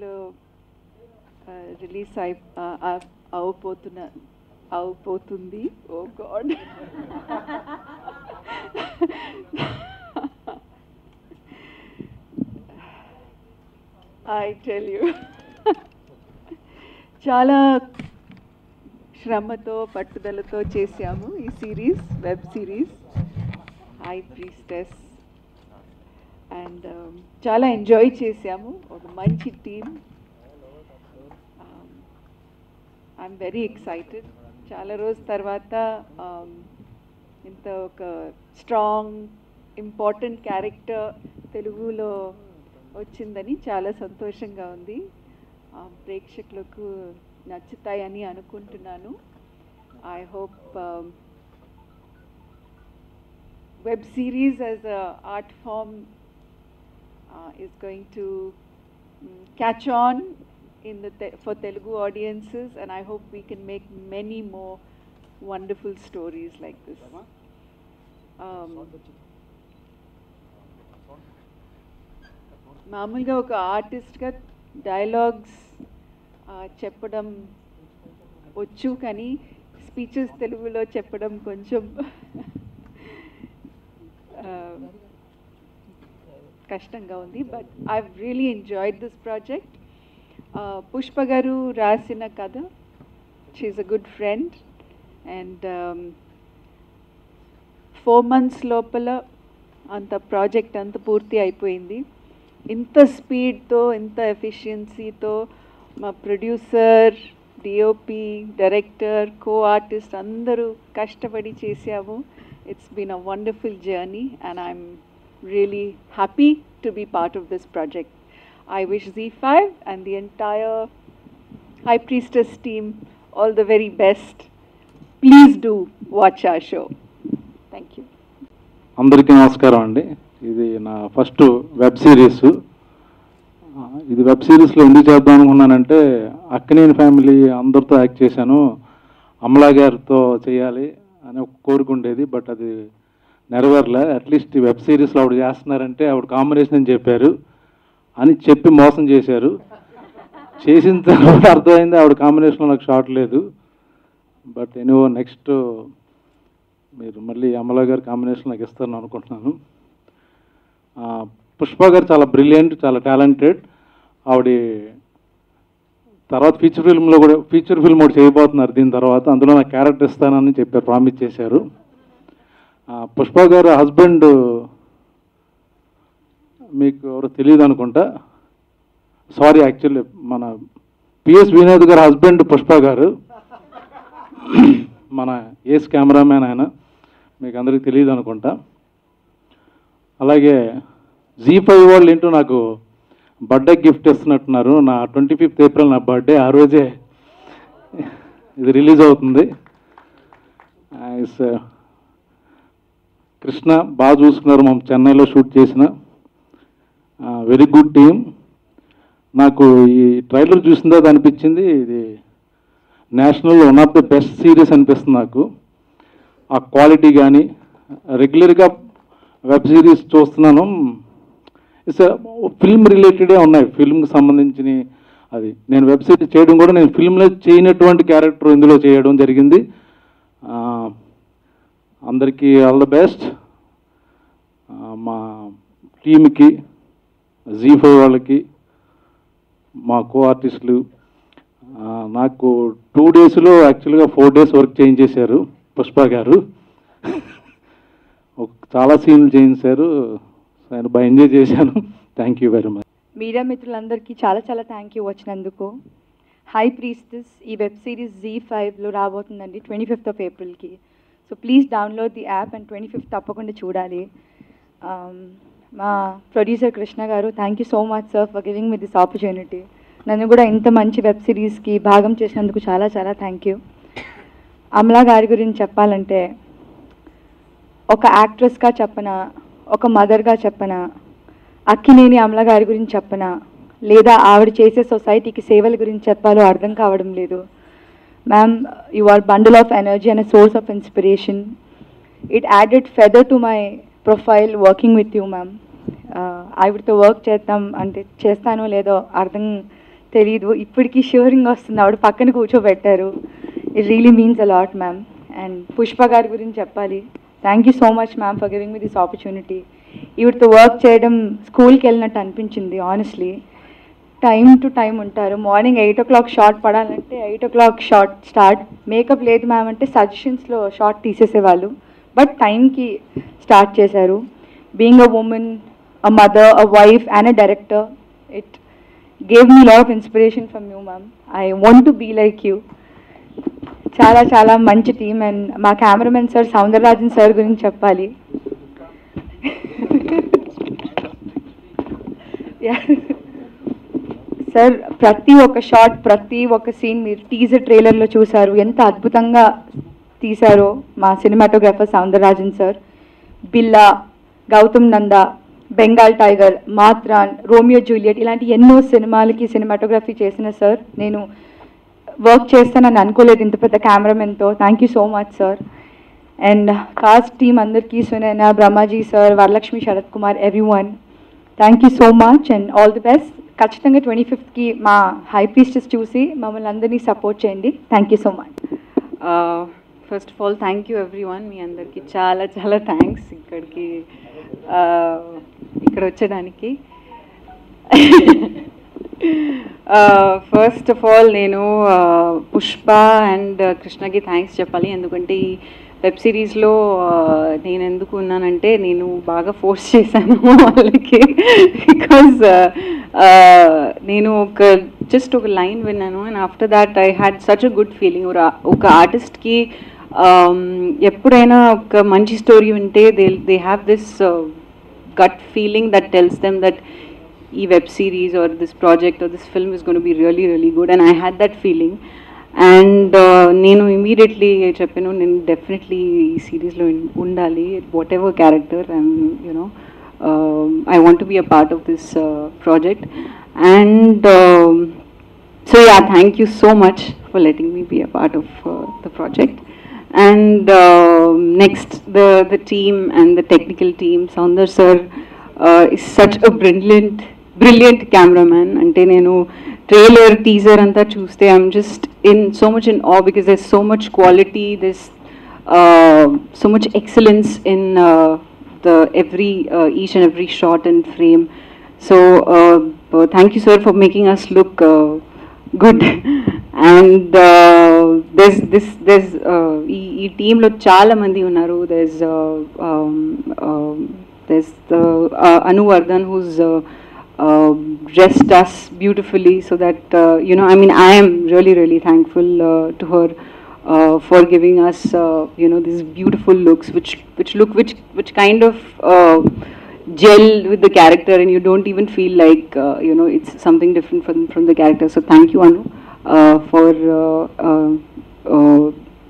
ఫైవ్లో రిలీజ్ అయి ఆ- ఆ- అవపోతున్న అవపోతుంది. Oh god. I tell you చాలా శ్రమతో పట్టుదలతో చేశాము ఈ series web series High Priestess and um, చాలా ఎంజాయ్ చేసాము ఒక మంచి టీం. ఐఎమ్ వెరీ ఎక్సైటెడ్ చాలా రోజు తర్వాత um, ఇంత ఒక స్ట్రాంగ్ ఇంపార్టెంట్ క్యారెక్టర్ తెలుగులో వచ్చిందని చాలా సంతోషంగా ఉంది. Um, ప్రేక్షకులకు నచ్చుతాయని అనుకుంటున్నాను. I hope web series as a art form is going to mm, catch on in the te- for Telugu audiences, and I hope we can make many more wonderful stories like this. Um, మామూలుగా ఒక ఆర్టిస్ట్గా dialogues చెప్పడం వచ్చు కానీ speeches తెలుగులో చెప్పడం కొంచెం uh, కష్టంగా ఉంది but I really enjoyed this project Pushpa గారు రాసిన కథ she a good friend and four months లోపల అంత ప్రాజెక్ట్ అంత పూర్తి అయిపోయింది. ఇంత స్పీడ్తో ఇంత ఎఫిషియన్సీతో మా producer DOP director co artist అందరూ కష్టపడి చేసాము it's been a wonderful journey and I'm really happy to be part of this project. I wish Z5 and the entire High Priestess team all the very best. Please do watch our show. Thank you. అందరికీ నమస్కారం అండి ఇది నా first web series ఆ, ఇది web సిరీస్లో ఎందుకు చేద్దాం అనుకున్నానంటే అక్కనేని ఫ్యామిలీ అందరితో యాక్ట్ చేశాను అమలా గారితో చేయాలి అని ఒక కోరిక ఉండేది బట్ అది నెరవేరలే. అట్లీస్ట్ ఈ వెబ్ సిరీస్లో ఆవిడ చేస్తున్నారంటే ఆవిడ కాంబినేషన్ అని చెప్పారు అని చెప్పి మోసం చేశారు. చేసిన తర్వాత అర్థమైంది ఆవిడ కాంబినేషన్లో నాకు షార్ట్ లేదు. బట్ ఎనీవో నెక్స్ట్ మీరు మళ్ళీ అమలా గారి కాంబినేషన్ నాకు ఇస్తారని అనుకుంటున్నాను. పుష్ప గారు చాలా బ్రిలియంట్ చాలా టాలెంటెడ్ ఆవిడ తర్వాత ఫీచర్ ఫిల్మ్లో కూడా ఫీచర్ ఫిల్మ్ ఒకటి చేయబోతున్నారు దీని తర్వాత. అందులో నాకు క్యారెక్టర్ ఇస్తానని చెప్పారు ప్రామిస్ చేశారు. పుష్ప గారు హస్బెండ్ మీకు ఎవరు తెలియదు అనుకుంటా. సారీ యాక్చువల్లీ మన పిఎస్ వినోద్ గారు హస్బెండ్ పుష్ప గారు. మన ఏస్ కెమెరామ్యాన్ ఆయన. మీకు అందరికీ తెలియదు అనుకుంటా. అలాగే జీ ఫైవ్ వాళ్ళు ఏంటో నాకు బర్త్డే గిఫ్ట్ ఇస్తున్నట్టున్నారు. నా ట్వంటీ ఫిఫ్త్ ఏప్రిల్ నా బర్త్డే ఆ రోజే ఇది రిలీజ్ అవుతుంది. ఇస్, కృష్ణ బాగా చూసుకున్నారు. మనం చెన్నైలో షూట్ చేసిన వెరీ గుడ్ టీమ్ నాకు ఈ ట్రైలర్ చూసిన తర్వాత అనిపించింది. ఇది national one of the best series అనిపిస్తుంది నాకు. ఆ క్వాలిటీ కానీ రెగ్యులర్గా వెబ్ సిరీస్ చూస్తున్నాను. ఇట్స్ ఫిల్మ్ రిలేటెడే ఉన్నాయి. ఫిల్మ్కి సంబంధించిన అది నేను వెబ్ సిరీస్ చేయడం కూడా నేను ఫిల్మ్లో చేయనటువంటి క్యారెక్టర్ ఇందులో చేయడం జరిగింది. అందరికీ ఆల్ ద బెస్ట్ మా టీమ్కి జీ ఫైవ్ వాళ్ళకి మా కో ఆర్టిస్టులు నాకు టూ డేస్లో యాక్చువల్గా ఫోర్ డేస్ వర్క్ చేయించేశారు పుష్ప గారు. చాలా సీన్లు చేయించారు. ఆయన బాగా ఎంజాయ్ చేశాను thank you very much media మిత్రులందరికీ చాలా చాలా థ్యాంక్ యూ వచ్చినందుకు. హై ప్రీస్టిస్ ఈ వెబ్ సిరీస్ జీ ఫైవ్లో రాబోతుందండి twenty fifth of ఏప్రిల్కి so please download the app and twenty fifth తప్పకుండా చూడాలి. Um, మా ప్రొడ్యూసర్ కృష్ణ గారు thank you so much sir for giving me this opportunity నన్ను కూడా ఇంత మంచి వెబ్ సిరీస్కి భాగం చేసినందుకు చాలా చాలా థ్యాంక్ యూ అమలా గారి గురించి చెప్పాలంటే ఒక యాక్ట్రెస్గా చెప్పనా ఒక మదర్గా చెప్పనా అక్కినేని అమల గారి గురించి చెప్పనా లేదా ఆవిడ చేసే సొసైటీకి సేవల గురించి చెప్పాలో అర్థం కావడం లేదు. Ma'am you are bundle of energy and source of inspiration it added feather to my profile working with you ma'am ఆవిడతో వర్క్ చేద్దాం అంటే చేస్తానో లేదో అర్థం తెలీదు. ఇప్పటికీ షూరింగ్ వస్తుంది. ఆవిడ పక్కన కూర్చోబెట్టారు. It really means a lot ma'am and Pushpa గారి గురించి చెప్పాలి. Thank you so much ma'am for giving me this opportunity ఈవిడతో work చేయడం స్కూల్కి వెళ్ళినట్టు అనిపించింది ఆనెస్ట్లీ టైం టు టైం ఉంటారు. Morning eight o'clock shot పడాలంటే eight o'clock shot start makeup లేదు మ్యామ్ అంటే సజెషన్స్లో షార్ట్ తీసేసేవాళ్ళు. బట్ టైంకి స్టార్ట్ చేశారు. Being a woman a mother a wife and a director it gave me lot of inspiration from you ma'am I want to be like you చాలా చాలా మంచి team and మా cameraman sir Soundararajan sir గురించి చెప్పాలి. Sir ప్రతి ఒక్క shot ప్రతి ఒక్క సీన్ మీరు టీజర్ ట్రైలర్లో చూసారు ఎంత అద్భుతంగా తీశారో మా cinematographer Soundararajan sir Billa Gautham Nanda Bengal Tiger Maattrraan Romeo Juliet ఇలాంటి ఎన్నో సినిమాలకి సినిమాటోగ్రఫీ చేసిన సార్. నేను వర్క్ చేస్తానని అనుకోలేదు ఇంత పెద్ద కెమెరామెన్తో. Thank you so much sir. And cast team అందరికీ Sunaina Brahmaji sir Varalakshmi Sarath Kumar everyone thank you so much and all the best. ఖచ్చితంగా ట్వంటీ ఫిఫ్త్కి మా హై పీస్టెస్ చూసి మమ్మల్ని అందరినీ సపోర్ట్ చేయండి. Thank you so much. First of all thank you everyone మీ అందరికీ చాలా చాలా థ్యాంక్స్ ఇక్కడికి ఇక్కడ వచ్చడానికి ఫస్ట్ ఆఫ్ ఆల్ నేను పుష్ప అండ్ కృష్ణకి థ్యాంక్స్ చెప్పాలి. ఎందుకంటే ఈ వెబ్ సిరీస్లో నేను ఎందుకు ఉన్నానంటే నేను బాగా ఫోర్స్ చేశాను వాళ్ళకి. బికాజ్ నేను ఒక జస్ట్ ఒక లైన్ విన్నాను. And after that I had such a good feeling ఒక ఆర్టిస్ట్కి ఎప్పుడైనా ఒక మంచి స్టోరీ ఉంటే they they have this gut feeling that tells them that ఈ web series or this project or this film is gonna to really really good and I had that feeling and నేను immediately చెప్పాను నేను definitely ఈ సిరీస్లో ఉండాలి. Whatever character and you know I want be a part of this project and so yeah thank you so much for letting me be a part of the project and uh, next the the team and the technical team Saundar sir uh, is such a brilliant brilliant cameraman. అంటే నేను trailer teaser అంతా చూస్తే I'm just in so much in ah because there so much quality this so much excellence in the every each and every shot and frame so thank you sir for making us look good and these this these ఈ ఈ టీంలో చాలా మంది ఉన్నారు these these Anu Vardhan who's dressed us beautifully so that uh, you know i mean i am really really thankful uh, to her uh, for giving us uh, you know these beautiful looks which which look which which kind of uh, gel with the character and you don't even feel like uh, you know it's something different from from the character so thank you anu uh, for uh, uh, uh,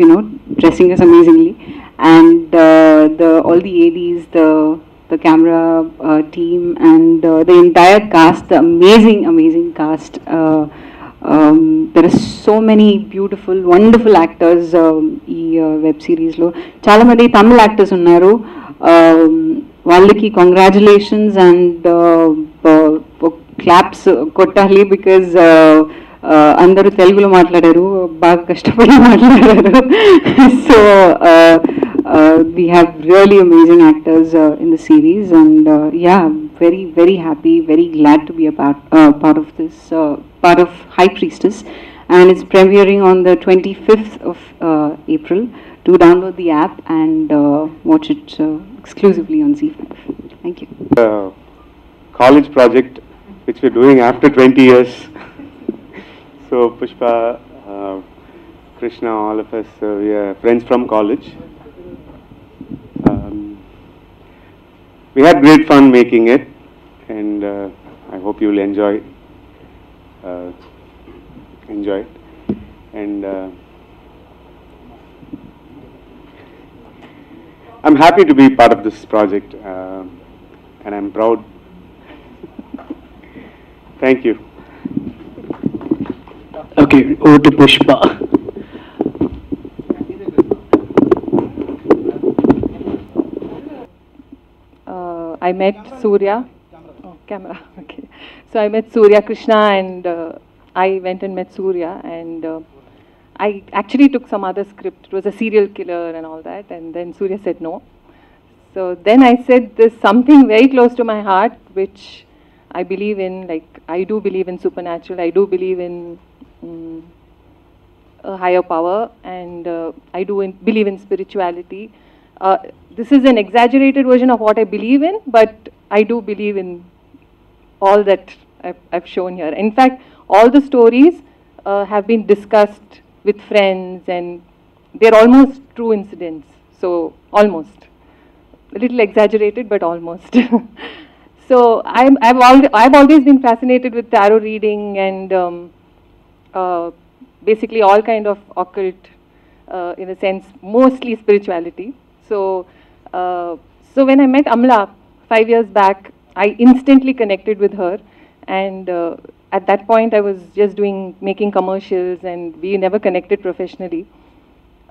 you know dressing us amazingly and uh, the all the ads the the camera uh, team and uh, the entire cast, the amazing, amazing cast. Uh, um, there are so many beautiful, wonderful actors um, ఈ web సిరీస్లో చాలా మంది తమిళ actors ఉన్నారు Um, వాళ్ళకి congratulations and claps కొట్టాలి because అందరూ తెలుగులో మాట్లాడారు బాగా కష్టపడి మాట్లాడారు so we have really amazing actors uh, in the series and uh, yeah very very happy very glad to be a part, uh, part of this uh, part of high priestess and it's premiering on the 25th of april do download the app and uh, watch it uh, exclusively on z5 thank you uh, college project which we're doing after 20 years. so Pushpa, uh, Krishna, all of us, uh, we are friends from college. Um, we had great fun making it, and uh, I hope you will enjoy uh, enjoy it. And uh, I'm happy to be part of this project, uh, and I'm proud. Thank you. Okay, over to Pushpa. uh, I met Surya camera. Okay. So I met Surya Krishna and uh, I went and met Surya and uh, I actually took some other script. It was a serial killer and all that, and then Surya said no. So then I said there's something very close to my heart, which I believe in. Like I do believe in supernatural. I do believe in mm, a higher power, and uh, I do in, believe in spirituality. Uh, this is an exaggerated version of what I believe in, but I do believe in all that I've, I've shown here. In fact, all the stories uh, have been discussed with friends, and they're almost true incidents. So almost a little exaggerated, but almost. so I'm, I've, al- I've always been fascinated with tarot reading and um, uh, basically all kind of occult, uh, in a sense, mostly spirituality. So, uh, so when I met Amla five years back, I instantly connected with her, and uh, at that point I was just doing making commercials, and we never connected professionally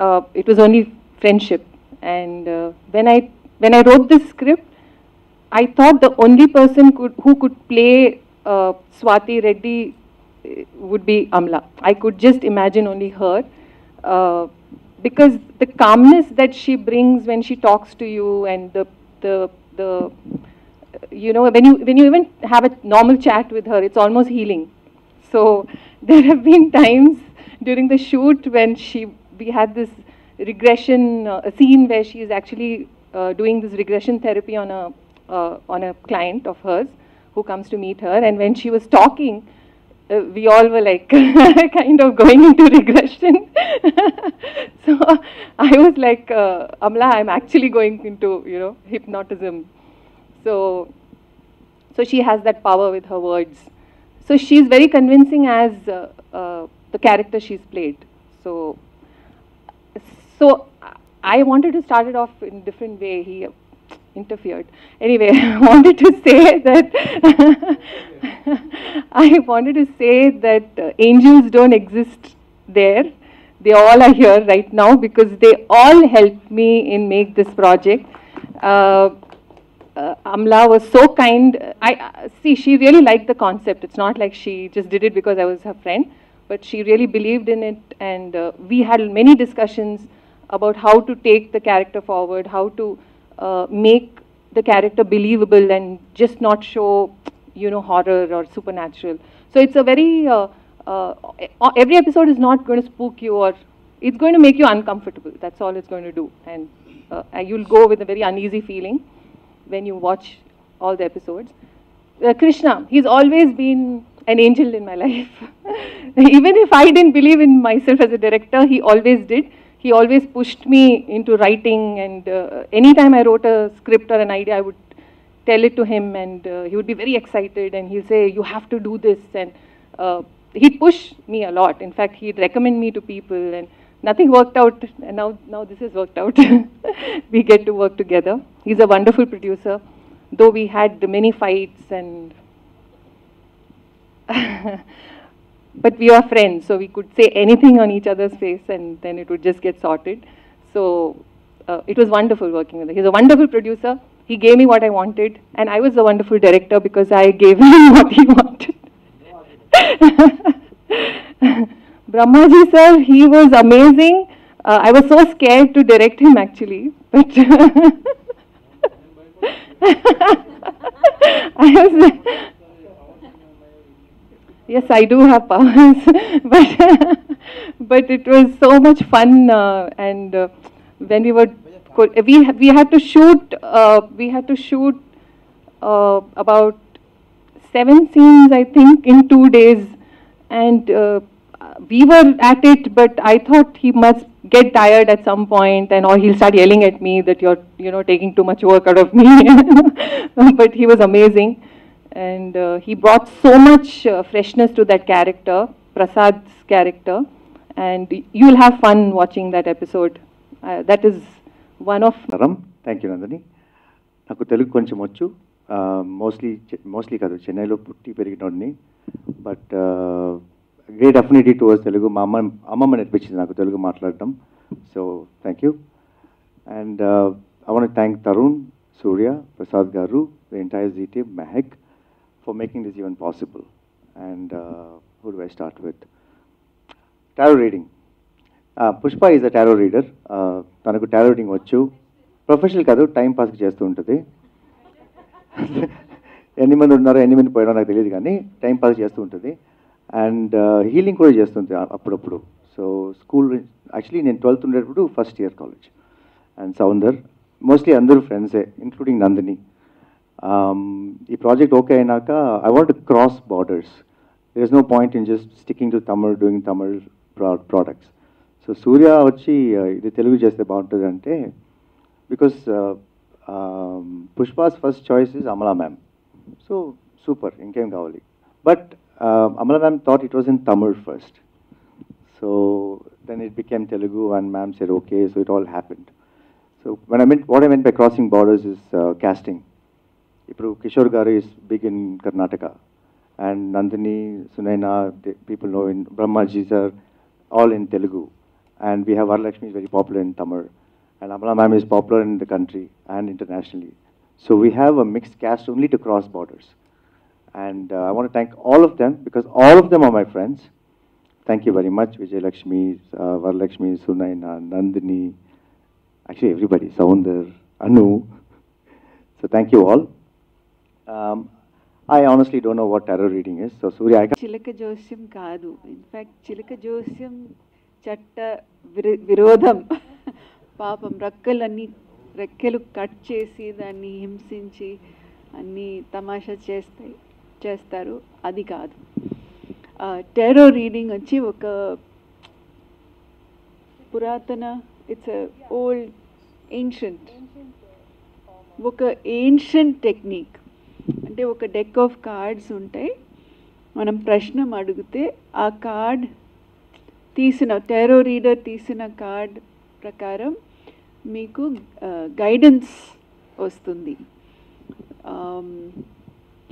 uh, it was only friendship. And uh, when I when I wrote this script, I thought the only person could, who could play uh, Swati Reddy uh, would be Amla. I could just imagine only her uh, because the calmness that she brings when she talks to you and the the the you know when you when you even have a normal chat with her, it's almost healing. So there have been times during the shoot when she we had this regression uh, scene where she is actually uh, doing this regression therapy on a uh, on a client of hers who comes to meet her. And when she was talking uh, we all were like kind of going into regression. So i was like uh, amla i'm actually going into you know hypnotism so so she has that power with her words so she's very convincing as uh, uh, the character she's played so so I wanted to start it off in a different way. He interfered. Anyway, I wanted to say that I wanted to say that uh, angels don't exist there. They all are here right now because they all helped me in make this project. Uh, uh, Amla was so kind. I uh, see she really liked the concept. It's not like she just did it because I was her friend, but she really believed in it, and uh, we had many discussions about how to take the character forward, how to uh, make the character believable and just not show, you know, horror or supernatural. So it's a very uh, every episode is not going to spook you or it's going to make you uncomfortable. That's all it's going to do, and you'll go with a very uneasy feeling when you watch all the episodes. Uh, Krishna, he's always been an angel in my life. Even if I didn't believe in myself as a director, he always did. He always pushed me into writing, and uh, anytime I wrote a script or an idea, I would tell it to him, and uh, he would be very excited, and he'll say, "You have to do this," and uh, he'd push me a lot. In fact, he'd recommend me to people, and nothing worked out. And now, now this has worked out. we get to work together. He's a wonderful producer, though we had many fights and. but we are friends, so we could say anything on each other's face, and then it would just get sorted. So uh, it was wonderful working with him. He's a wonderful producer. He gave me what I wanted, and I was a wonderful director because I gave him what he wanted. Brahmaji sir, he was amazing. Uh, I was so scared to direct him actually, but I was. Yes, I do have powers, but but it was so much fun, uh, and uh, when we were we we had to shoot uh, we had to shoot uh, about seven scenes I think in two days, and uh, we were at it, but I thought he must get tired at some point, and or he'll start yelling at me that you're you know taking too much work out of me. but he was amazing, and uh, he brought so much uh, freshness to that character, Prasad's character, and you'll have fun watching that episode. Uh, that is one of నరం thank you Nandini నాకు తెలుగు కొంచెం వచ్చు mostly mostly కాదు చెన్నైలో పుట్టి పెరిగినోడిని but great affinity towards Telugu. మా అమ్మ అమ్మమ్మ నేర్పించింది నాకు తెలుగు మాట్లాడటం. So thank you and I want thank Tarun Surya Prasad గారు the entire Zee team Mehak for making this even possible and who'd why start with tarot reading Pushpa is a tarot reader తనకు tarot reading వచ్చు. Professional కాదు time పాస్కి చేస్తూ ఉంటుంది. ఎన్ని మంది ఉన్నారో ఎన్ని మంది పోయారో నాకు తెలియదు కానీ టైం పాస్ చేస్తూ ఉంటుంది. అండ్ హీలింగ్ కూడా చేస్తుంది అప్పుడప్పుడు. సో స్కూల్ యాక్చువల్లీ నేను ట్వెల్త్ ఉండేటప్పుడు first year college. And Soundar mostly అందరూ ఫ్రెండ్సే ఇంక్లూడింగ్ నందిని. ఈ ప్రాజెక్ట్ ఓకే అయినాక I want cross borders. There is no point in just sticking to Tamil doing Tamil products so Surya వచ్చి ఇది తెలుగు చేస్తే బాగుంటుంది అంటే because Pushpa's first choice is Amala ma'am so super ఇంకేం కావాలి? బట్ Um, uh, Amala ma'am thought it was in Tamil first. So then it became Telugu and ma'am said okay, so it all happened. So when I meant, what I meant by crossing borders is uh, casting. Kishore Garu is big in Karnataka. And Nandini, Sunaina, people know in Brahmaji's are all in Telugu. And we have Varalakshmi is very popular in Tamil. And Amala ma'am is popular in the country and internationally. So we have a mixed cast only to cross borders. And uh, I want to thank all of them because all of them are my friends. Thank you very much, Vijay Lakshmi, uh, Varalakshmi, Sunaina, Nandini, actually everybody, Saundar, Anu. So thank you all. Um, I honestly don't know what tarot reading is. So Surya, I can చిలక జోస్యం కాదు in fact చిలక జోస్యం చట్ట విర విరోధం పాపం రెక్కలన్నీ రెక్కలు cut చేసి దాన్ని హింసించి అన్నీ తమాషా చేస్తాయి చేస్తారు. అది కాదు. టెరో రీడింగ్ వచ్చి ఒక పురాతన ఇట్స్ ఓల్డ్ ఏన్షంట్ ఒక ఏన్షంట్ టెక్నిక్ అంటే ఒక డెక్ ఆఫ్ కార్డ్స్ ఉంటాయి. మనం ప్రశ్న అడిగితే ఆ కార్డ్ తీసిన టెరో రీడర్ తీసిన కార్డ్ ప్రకారం మీకు గైడెన్స్ వస్తుంది.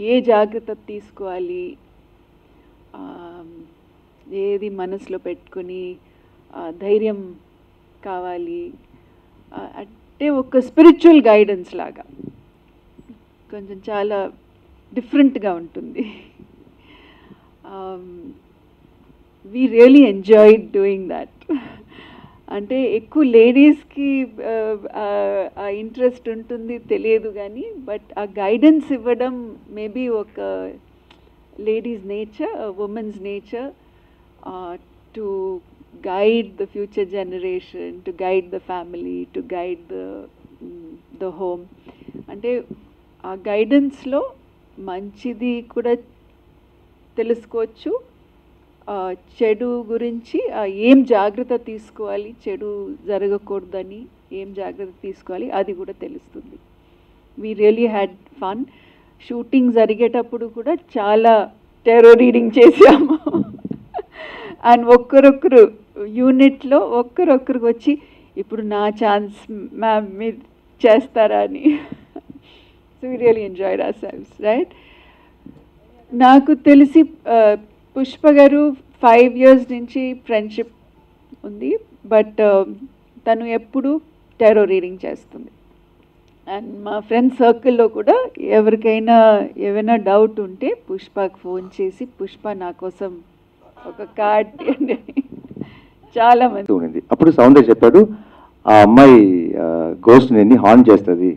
ఏ జాగ్రత్త తీసుకోవాలి? ఏది మనసులో పెట్టుకొని ధైర్యం కావాలి? అంటే ఒక స్పిరిచువల్ గైడెన్స్ లాగా. కొంచెం చాలా డిఫరెంట్గా ఉంటుంది. We really enjoy doing that అంటే ఎక్కువ లేడీస్కి ఆ ఇంట్రెస్ట్ ఉంటుంది తెలియదు కానీ బట్ ఆ గైడెన్స్ ఇవ్వడం మేబీ ఒక ladies nature women's nature to guide the future generation to guide the family to guide the the home అంటే ఆ గైడెన్స్లో మంచిది కూడా తెలుసుకోవచ్చు. చెడు గురించి ఏం జాగ్రత్త తీసుకోవాలి చెడు జరగకూడదని ఏం జాగ్రత్త తీసుకోవాలి అది కూడా తెలుస్తుంది. We really had fun shooting జరిగేటప్పుడు కూడా చాలా టెరో రీడింగ్ చేసాము అండ్ ఒక్కరొక్కరు యూనిట్లో ఒక్కరొక్కరికి వచ్చి ఇప్పుడు నా ఛాన్స్ మ్యామ్ మీరు చేస్తారా అని. So we really enjoyed ourselves right నాకు తెలిసి పుష్ప గారు ఫైవ్ ఇయర్స్ నుంచి ఫ్రెండ్షిప్ ఉంది బట్ uh, తను ఎప్పుడు టెరో రీడింగ్ చేస్తుంది. అండ్ మా ఫ్రెండ్ సర్కిల్లో కూడా ఎవరికైనా ఏమైనా డౌట్ ఉంటే పుష్పకి ఫోన్ చేసి పుష్ప నా కోసం ఒక కార్డ్ తీయండి చాలా మంది ఉండింది. అప్పుడు సౌందర్య చెప్పాడు ఆ అమ్మాయి గోస్ట్ నేను హార్న్ చేస్తుంది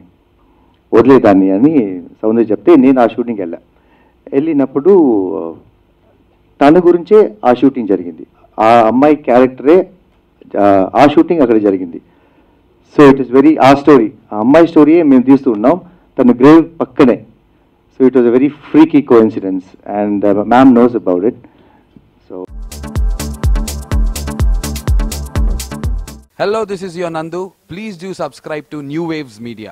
వదిలేదాన్ని అని సౌందర్య చెప్తే నేను ఆ షూటింగ్కి వెళ్ళా. వెళ్ళినప్పుడు తన గురించే ఆ షూటింగ్ జరిగింది. ఆ అమ్మాయి క్యారెక్టరే ఆ, షూటింగ్ అక్కడ జరిగింది. So it is very ah story ఆ అమ్మాయి స్టోరీయే మేము తీస్తూ ఉన్నాం. తన గ్రేవ్ పక్కనే. So it was a very freaky coincidence and ma'am knows about it. So hello this is your Nandu please do subscribe to New Waves Media